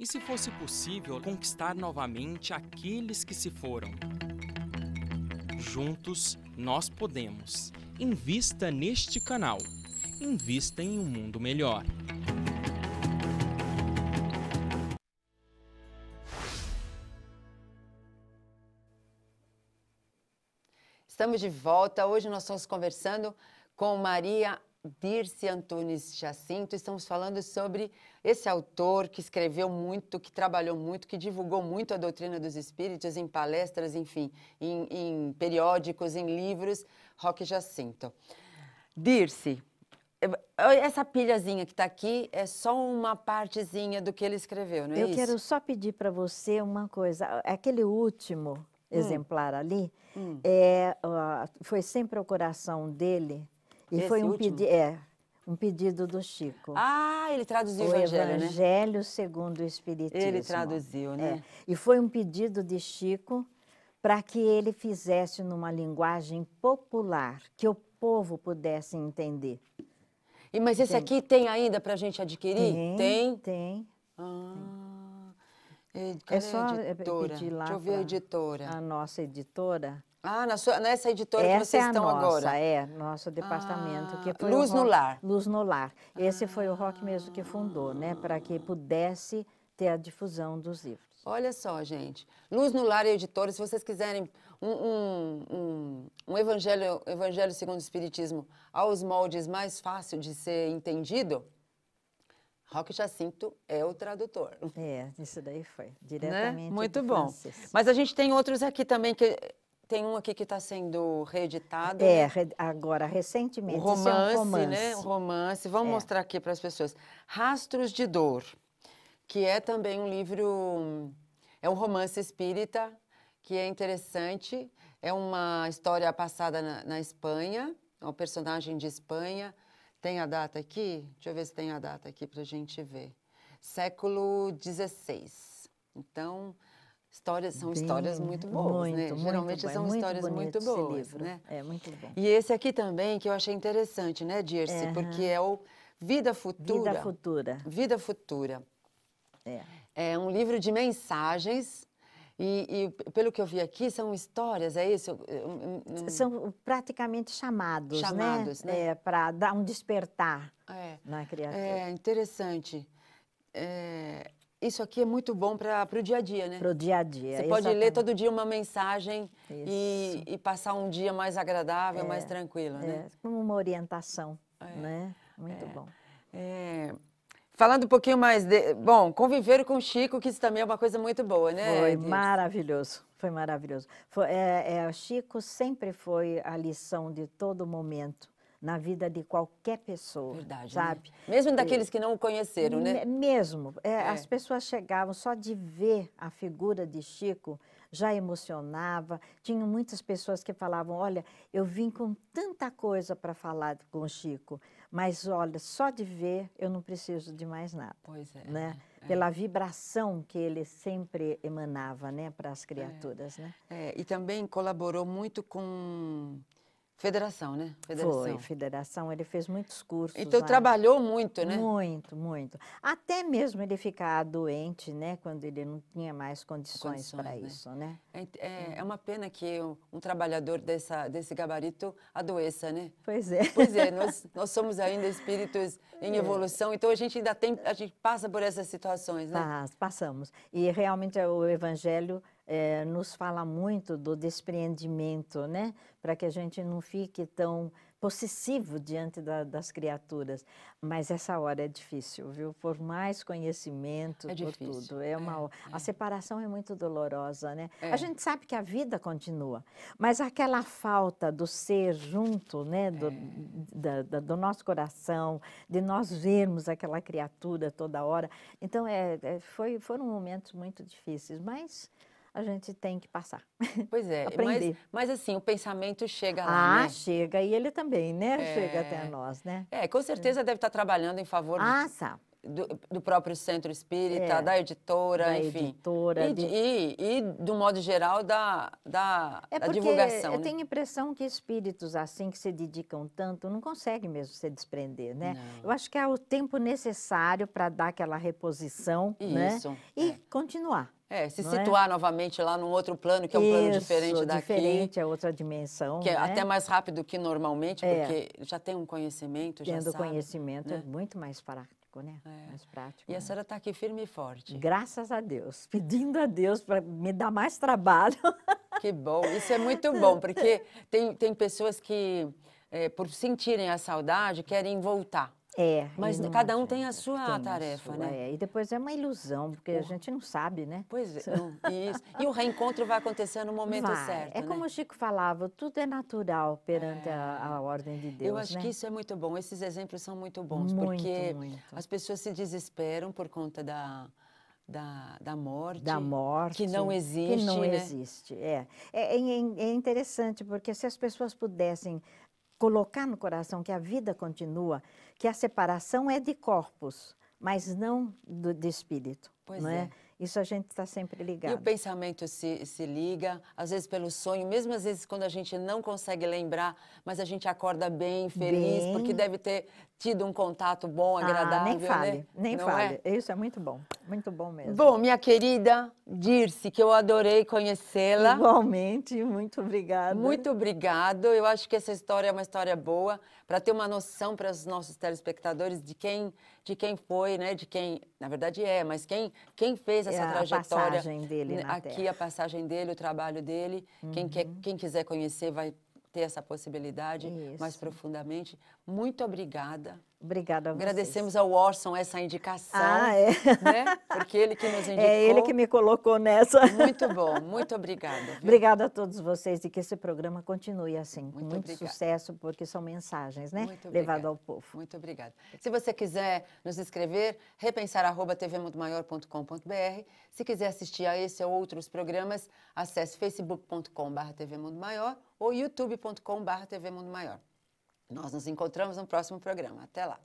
E se fosse possível conquistar novamente aqueles que se foram? Juntos nós podemos. Invista neste canal. Invista em um mundo melhor. Estamos de volta. Hoje nós estamos conversando com Maria Dirce Antunes Jacinto. Estamos falando sobre esse autor que escreveu muito, que trabalhou muito, que divulgou muito a doutrina dos espíritos em palestras, enfim, em, em periódicos, em livros, Roque Jacinto. Dirce, essa pilhazinha que está aqui é só uma partezinha do que ele escreveu, não é Eu isso? quero só pedir para você uma coisa. Aquele último hum. exemplar ali hum. é, foi sem procuração dele e Esse foi um, pedi é, um pedido do Chico. Ah, ele traduziu o o Evangelho, Evangelho né? segundo o Espiritismo. Ele traduziu, né? É. E foi um pedido de Chico para que ele fizesse numa linguagem popular, que o povo pudesse entender. E, mas esse Tem. aqui tem ainda para a gente adquirir? Tem, Tem? tem. Ah, é, É cadê só a é, editora? pedir lá Deixa eu ver a editora. A nossa editora. Ah, na sua, nessa editora que Essa vocês é estão nossa, agora. é, nosso departamento. Ah, que foi Luz o no Rock- Lar. Luz no Lar. Esse foi o Rock mesmo que fundou, né? Para que pudesse ter a difusão dos livros. Olha só, gente. Luz no Lar e Editora, se vocês quiserem um, um, um, um evangelho, evangelho segundo o Espiritismo aos moldes mais fácil de ser entendido, Roque Jacinto é o tradutor. É, isso daí foi, Né? diretamente Muito do bom. francês. Mas a gente tem outros aqui também, que tem um aqui que está sendo reeditado. É, né? agora, recentemente, O isso é romance, um romance. né? O romance. Vamos É. mostrar aqui para as pessoas. Rastros de Dor, que é também um livro, é um romance espírita, que é interessante. É uma história passada na, na Espanha, é um personagem de Espanha. Tem a data aqui? Deixa eu ver se tem a data aqui para a gente ver. Século XVI. Então, histórias, são Bem- histórias muito boas, né? muito Geralmente bom, é são muito histórias muito boas, livro. né? É muito bom. E esse aqui também, que eu achei interessante, né, Dirce? Porque é o Vida Futura. Vida futura. Vida Futura. É. É um livro de mensagens e, e, pelo que eu vi aqui, são histórias, é isso? São praticamente chamados, Chamados, né? É, Para dar um despertar É, na criatura. é interessante. É, isso aqui é muito bom para o dia a dia, né? Para o dia a dia. Você pode ler exatamente. todo dia uma mensagem e, e passar um dia mais agradável, mais tranquilo, né? É, como uma orientação, né? Muito é. bom. É, falando um pouquinho mais de. Bom, conviver com o Chico, que isso também é uma coisa muito boa, né? Foi Dirce? maravilhoso, foi maravilhoso. Foi, é, é, o Chico sempre foi a lição de todo momento na vida de qualquer pessoa, Verdade. né? sabe? Mesmo daqueles que não o conheceram, né? Me- Mesmo. é, É. As pessoas chegavam só de ver a figura de Chico, já emocionava. Tinham muitas pessoas que falavam: Olha, eu vim com tanta coisa para falar com o Chico, mas olha, só de ver eu não preciso de mais nada. Pois é. Né? Pela vibração que ele sempre emanava né, para as criaturas. Né? É, e também colaborou muito com federação, né? Federação. Foi, federação, ele fez muitos cursos. Então lá. trabalhou muito, né? Muito, muito. Até mesmo ele ficar doente, né? Quando ele não tinha mais condições para Condições, né? isso, né? É, é- é uma pena que um, um trabalhador dessa, desse gabarito adoeça, né? Pois é. Pois é, nós, nós somos ainda espíritos em evolução, então a gente ainda tem, a gente passa por essas situações, né? Paz- passamos. E realmente o Evangelho eh, nos fala muito do despreendimento, né? Para que a gente não fique tão possessivo diante da- das criaturas. Mas essa hora é difícil, viu? Por mais conhecimento, É por tudo. É uma, é, A separação é muito dolorosa, né? É. A gente sabe que a vida continua, mas aquela falta do ser junto, né? Do, É. da- da- do nosso coração, de nós vermos aquela criatura toda hora. Então, é, é, foi, foram momentos muito difíceis, mas a gente tem que passar. Pois é, mas, Aprender. mas assim, o pensamento chega lá, Ah, né? chega, e ele também, né? É. Chega até nós, né? É, com certeza deve estar trabalhando em favor Ah, do, do próprio Centro Espírita, É, da editora, da enfim. editora, E, de- e, e, do modo geral, da, da, É da divulgação. eu né? tenho a impressão que espíritos assim que se dedicam tanto não conseguem mesmo se desprender, né? Não. Eu acho que é o tempo necessário para dar aquela reposição, né? Isso, E é. continuar. É, se não é? situar novamente lá num outro plano, que é um plano Isso, diferente daqui. diferente, é outra dimensão, Que é né? até mais rápido que normalmente, É. porque já tem um conhecimento, já Tendo conhecimento é né? muito mais prático, né? É. Mais prático. E a né? senhora está aqui firme e forte. Graças a Deus, pedindo a Deus para me dar mais trabalho. Que bom, isso é muito bom, porque tem, tem pessoas que, eh, por sentirem a saudade, querem voltar. É, Mas cada um tem a adianta, sua tem a tarefa, sua, né? é. E depois é uma ilusão, porque a gente não sabe, né? Pois é, isso. E o reencontro vai acontecer no momento Vai. certo, É né? como o Chico falava, tudo é natural perante a, a ordem de Deus, Eu acho né? que isso é muito bom, esses exemplos são muito bons, Muito, porque muito. as pessoas se desesperam por conta da, da, da morte. da morte Que não existe, que não né? existe é. É, é- é interessante porque se as pessoas pudessem colocar no coração que a vida continua que a separação é de corpos mas não do, de espírito Pois não é. é. Isso a gente está sempre E o ligado pensamento se, se liga, às vezes pelo sonho, mesmo às vezes quando a gente não consegue lembrar, mas a gente acorda bem, feliz, Bem. porque deve ter tido um contato bom, Ah, agradável, nem fale né? nem Não fale é? isso é muito bom muito bom mesmo Bom, minha querida Dirce, que eu adorei conhecê-la. igualmente muito obrigada Muito obrigado. Eu acho que essa história é uma história boa para ter uma noção para os nossos telespectadores de quem, de quem foi, né? De quem, na verdade é, mas quem, quem fez essa É a trajetória. passagem dele né, na Aqui Terra. a passagem dele, o trabalho dele. Quem, quer, quem quiser conhecer vai ter essa possibilidade mais Isso. profundamente. Muito obrigada. Obrigada a vocês. Agradecemos ao Orson essa indicação, ah é né? Porque ele que nos indicou. é ele que me colocou nessa Muito bom, muito obrigada. viu? Obrigada a todos vocês e que esse programa continue assim, com Muito muito obrigada. sucesso, porque são mensagens, né? Muito Levado obrigada. ao povo. Muito obrigada. Se você quiser nos escrever, repensar@tvmundomaior.com.br. Se quiser assistir a esse ou outros programas, acesse facebook.com.br tvmundomaior ou youtube.com.br tvmundomaior. Nós nos encontramos no próximo programa. Até lá.